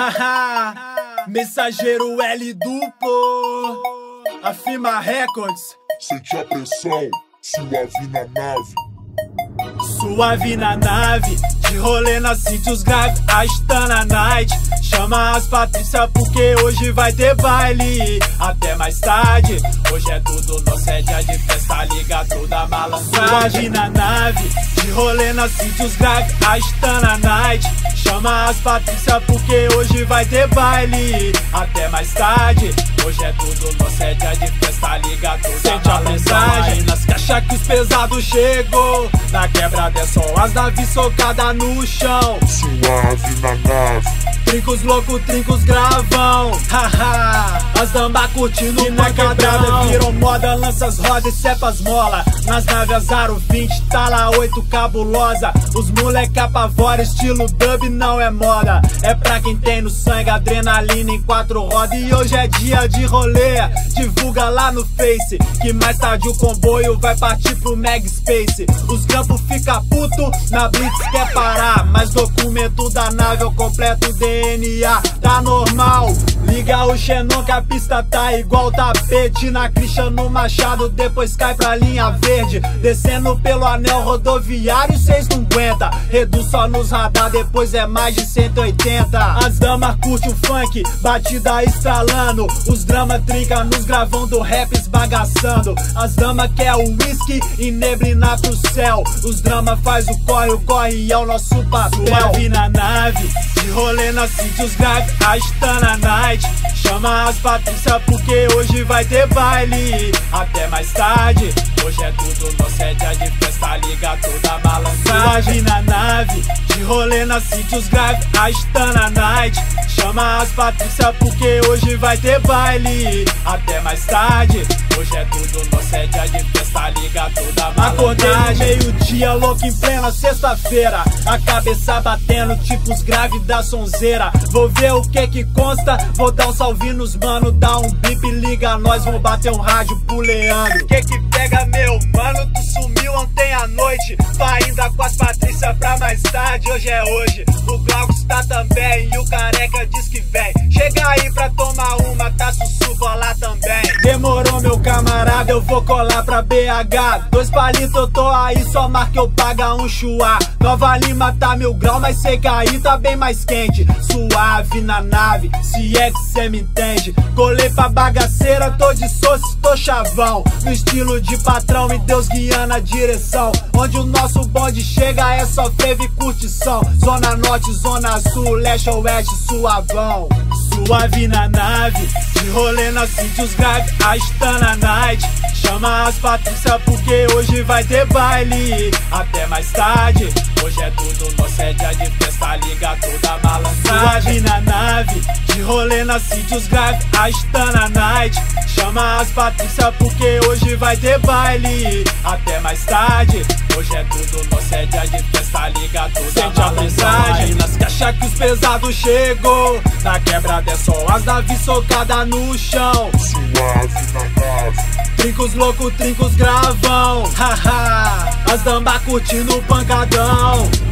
Mensageiro L duplo, afirma Records. Sente a pressão, suave na nave. Suave na nave, de rolê na sítios grave, na night. Chama as Patrícia porque hoje vai ter baile. Até mais tarde, hoje é tudo nosso, é dia de festa, liga toda malandragem. Suave na nave, de rolê na sítios grave, na night. Chama as Patrícia porque hoje vai ter baile. Até mais tarde, hoje é tudo nosso, é dia de festa, liga toda Sente a mensagem nas caixas que os pesados chegou. Na quebrada é só as naves socada no chão. Suave na nave. Trincos loucos, trincos gravão, haha As dama curtindo e na quebrada Viram moda, lança as rodas e cepas mola. Nas naves aro 20, tala 8 cabulosa. Os moleque apavora, estilo dub não é moda. É pra quem tem no sangue adrenalina em quatro rodas. E hoje é dia de rolê, divulga lá no Face Que mais tarde o comboio vai partir pro Mag Space. Os campos fica puto, na Blitz quer parar. Mas documento da nave é o completo dele DNA, tá normal. Liga o Xenon que a pista tá igual tapete Na Christian no Machado, depois cai pra linha verde. Descendo pelo anel rodoviário, cês não aguenta Reduz só nos radar, depois é mais de 180 As damas curte o funk, batida estralando. Os drama trinca nos gravão do rap esbagaçando. As damas quer o whisky e neblina pro céu. Os drama faz o corre, o corre é o nosso papel. Suave na nave, de rolê na sítios grave, na night Chama as Patrícia porque hoje vai ter baile. Até mais tarde, hoje é tudo nosso, é dia de festa Liga toda balançagem na nave. De rolê na sítios grave, na night Chama as Patrícia porque hoje vai ter baile. Até mais tarde, hoje é tudo nosso, é dia de festa Liga toda malandragem meio-dia, louco em plena sexta-feira. A cabeça batendo, tipo os graves da sonzeira. Vou ver o que que consta, vou dar um salve nos mano Dá um bip, liga nós, vou bater um rádio pro Leandro. Que que pega meu mano, tu sumiu ontem à noite. Tu ainda com as Patrícia pra mais tarde, hoje é hoje. O Glaucus tá também e o Careca diz que vem. Chega aí pra tomar uma, tá lá também. Demorou meu camarada, eu vou colar pra BH Dois palitos eu tô aí, só marca eu paga um chuá Nova Lima tá mil grau, mas sei que aí tá bem mais quente. Suave na nave, se é que cê me entende. Colei pra bagaceira, tô de soce, tô chavão. No estilo de patrão e Deus guiando a direção. Onde o nosso bonde chega é só teve curtição. Zona Norte, Zona Sul, Leste, Oeste, suavão Suave na nave, de rolê na sítios grave, na night. Chama as Patrícia porque hoje vai ter baile Até mais tarde, hoje é tudo nosso, é dia de festa Liga toda balançagem. Na nave De rolê na sítios grave, na night. Chama as Patrícia porque hoje vai ter baile Até mais tarde, hoje é tudo nosso, é dia de festa Liga toda a que os pesados chegou. Na quebrada é só as naves socada no chão. Suave na nave Trincos loucos, trincos gravão, haha As damba curtindo o pancadão